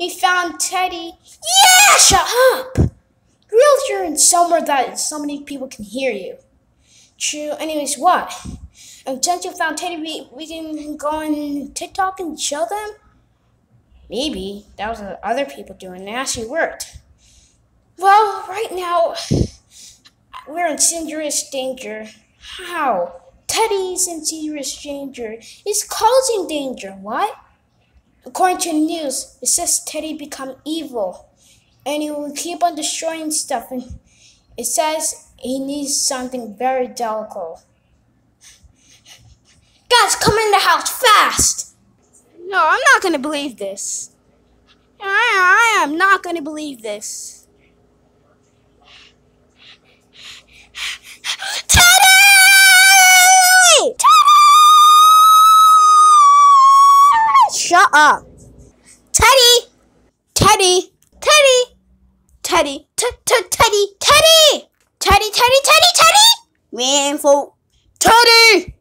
he found Teddy. Yeah, shut up! Realize you're in somewhere that so many people can hear you. True. Anyways, what? And since you found Teddy, we, we can go on TikTok and show them? Maybe. That was other people doing. It actually worked. Well, right now, we're in serious danger. How? Teddy's in serious danger. He's causing danger. What? According to the news, it says Teddy become evil. And he will keep on destroying stuff. And it says he needs something very delicate. Guys, come in the house fast! No, I'm not gonna believe this. I, I am not gonna believe this. Shut up. Teddy! Teddy! Teddy! Teddy! Teddy! Teddy! Teddy! Teddy! Teddy! Teddy! Teddy! Teddy!